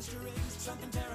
strings Something terrible